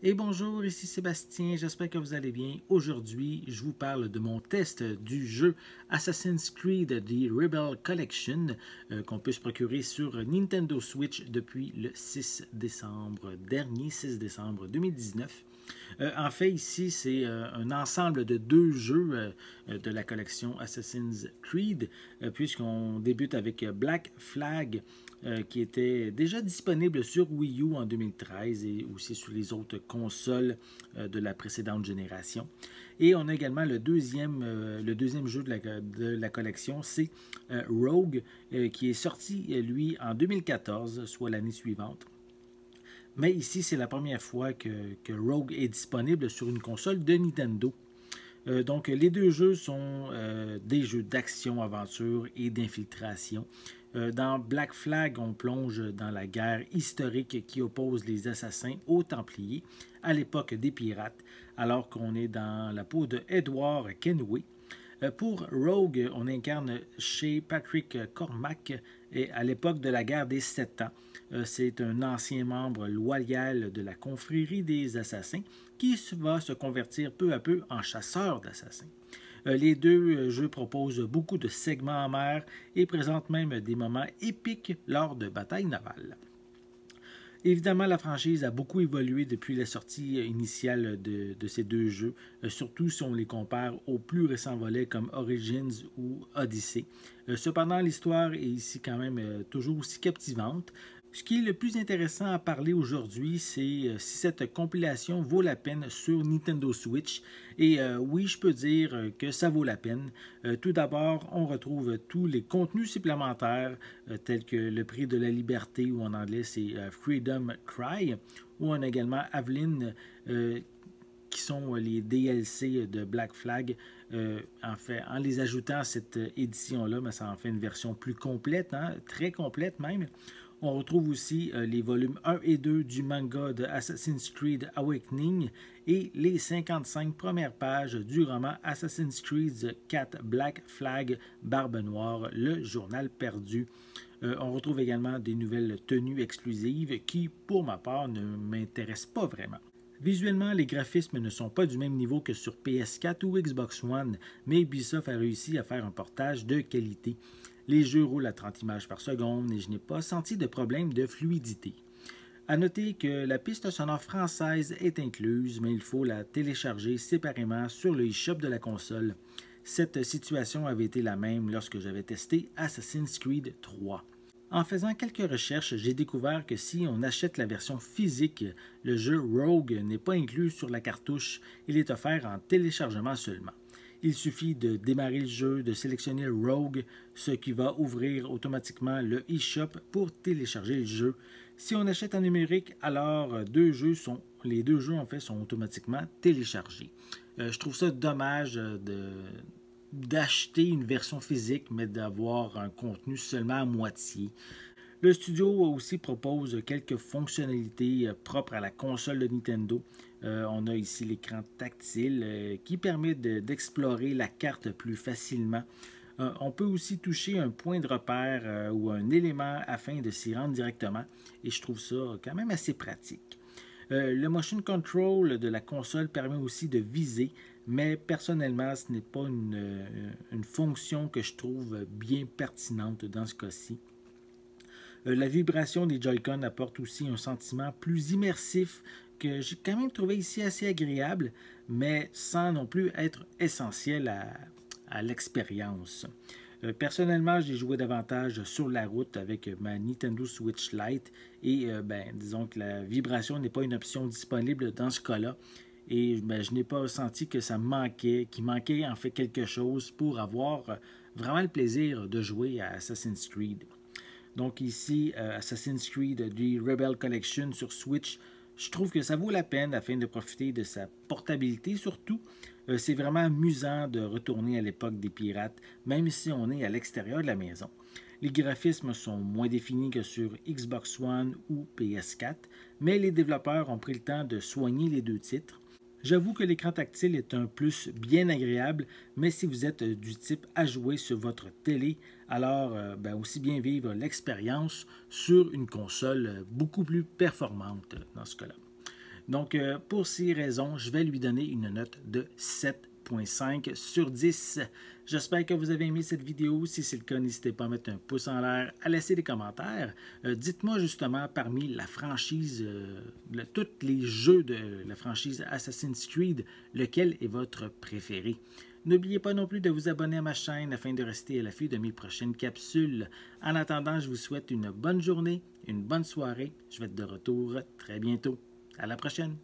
Et bonjour, ici Sébastien, j'espère que vous allez bien. Aujourd'hui, je vous parle de mon test du jeu Assassin's Creed The Rebel Collection euh, qu'on peut se procurer sur Nintendo Switch depuis le 6 décembre dernier, 6 décembre 2019. Euh, en fait, ici, c'est euh, un ensemble de deux jeux de la collection Assassin's Creed, puisqu'on débute avec Black Flag qui était déjà disponible sur Wii U en 2013 et aussi sur les autres consoles euh, de la précédente génération. Et on a également le deuxième, euh, jeu de la, collection, c'est Rogue, qui est sorti, lui, en 2014, soit l'année suivante. Mais ici, c'est la première fois que, que, Rogue est disponible sur une console de Nintendo. donc, les deux jeux sont des jeux d'action, aventure et d'infiltration. Euh, dans Black Flag, on plonge dans la guerre historique qui oppose les assassins aux Templiers à l'époque des pirates, alors qu'on est dans la peau de Edward Kenway. Euh, pour Rogue, on incarne chez Patrick Cormac et à l'époque de la guerre des Sept Ans. Euh, c'est un ancien membre loyal de la confrérie des assassins qui va se convertir peu à peu en chasseur d'assassins. Euh, les deux euh, jeux proposent beaucoup de segments en mer et présentent même des moments épiques lors de batailles navales. Évidemment, la franchise a beaucoup évolué depuis la sortie initiale de, ces deux jeux, euh, surtout si on les compare aux plus récents volets comme Origins ou Odyssey. cependant, l'histoire est ici quand même toujours aussi captivante. Ce qui est le plus intéressant à parler aujourd'hui, c'est euh, si cette compilation vaut la peine sur Nintendo Switch. Et euh, oui, je peux dire euh, que ça vaut la peine. tout d'abord, on retrouve tous les contenus supplémentaires, tels que le prix de la liberté, ou en anglais c'est Freedom Cry, ou on a également Aveline qui sont les DLC de Black Flag. en fait, en les ajoutant à cette édition-là, mais ça en fait une version plus complète, hein, très complète même. On retrouve aussi euh, les volumes 1 et 2 du manga de Assassin's Creed Awakening et les 55 premières pages du roman Assassin's Creed 4 Black Flag Barbe Noire, le journal perdu. Euh, on retrouve également des nouvelles tenues exclusives qui, pour ma part, ne m'intéressent pas vraiment. Visuellement, les graphismes ne sont pas du même niveau que sur PS4 ou Xbox One, mais Ubisoft a réussi à faire un portage de qualité. Les jeux roulent à 30 images par seconde et je n'ai pas senti de problème de fluidité. À noter que la piste sonore française est incluse, mais il faut la télécharger séparément sur le eShop de la console. Cette situation avait été la même lorsque j'avais testé Assassin's Creed 3. En faisant quelques recherches, j'ai découvert que si on achète la version physique, le jeu Rogue n'est pas inclus sur la cartouche, il est offert en téléchargement seulement. Il suffit de démarrer le jeu, de sélectionner Rogue, ce qui va ouvrir automatiquement le eShop pour télécharger le jeu. Si on achète en numérique, alors sont, les deux jeux en fait sont automatiquement téléchargés. Euh, je trouve ça dommage de, d'acheter une version physique, mais d'avoir un contenu seulement à moitié. Le studio aussi propose quelques fonctionnalités euh, propres à la console de Nintendo. Euh, on a ici l'écran tactile euh, qui permet d'explorer la carte plus facilement. on peut aussi toucher un point de repère ou un élément afin de s'y rendre directement et je trouve ça quand même assez pratique. le motion control de la console permet aussi de viser, mais personnellement, ce n'est pas une fonction que je trouve bien pertinente dans ce cas-ci. Euh, la vibration des Joy-Con apporte aussi un sentiment plus immersif que j'ai quand même trouvé ici assez agréable, mais sans non plus être essentiel à, l'expérience. Euh, personnellement, j'ai joué davantage sur la route avec ma Nintendo Switch Lite et euh, ben, disons que la vibration n'est pas une option disponible dans ce cas-là. Et ben, je n'ai pas senti que ça manquait, qu'il manquait en fait quelque chose pour avoir vraiment le plaisir de jouer à Assassin's Creed. Donc ici, euh, Assassin's Creed du Rebel Collection sur Switch, je trouve que ça vaut la peine afin de profiter de sa portabilité surtout. Euh, c'est vraiment amusant de retourner à l'époque des pirates, même si on est à l'extérieur de la maison. Les graphismes sont moins définis que sur Xbox One ou PS4, mais les développeurs ont pris le temps de soigner les deux titres. J'avoue que l'écran tactile est un plus bien agréable, mais si vous êtes du type à jouer sur votre télé, alors euh, ben, aussi bien vivre l'expérience sur une console beaucoup plus performante dans ce cas-là. Donc, euh, pour ces raisons, je vais lui donner une note de 7.5 sur 10. J'espère que vous avez aimé cette vidéo. Si c'est le cas, n'hésitez pas à mettre un pouce en l'air, à laisser des commentaires. Euh, dites-moi justement parmi la franchise, euh, tous les jeux de la franchise Assassin's Creed, lequel est votre préféré? N'oubliez pas non plus de vous abonner à ma chaîne afin de rester à l'affût de mes prochaines capsules. En attendant, je vous souhaite une bonne journée, une bonne soirée. Je vais être de retour très bientôt. À la prochaine.